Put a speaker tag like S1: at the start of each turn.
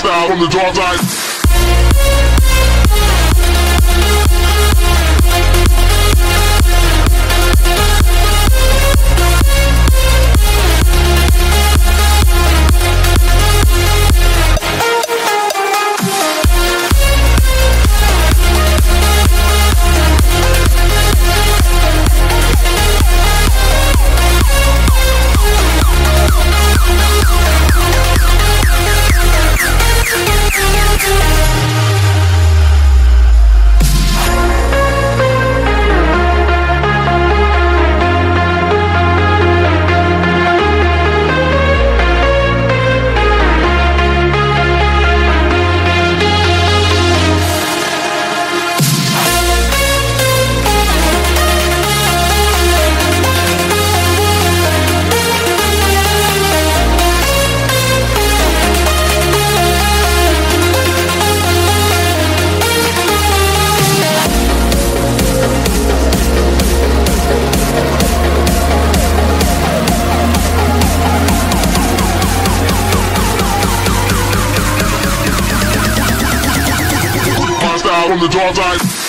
S1: From the dark side. From the dark side.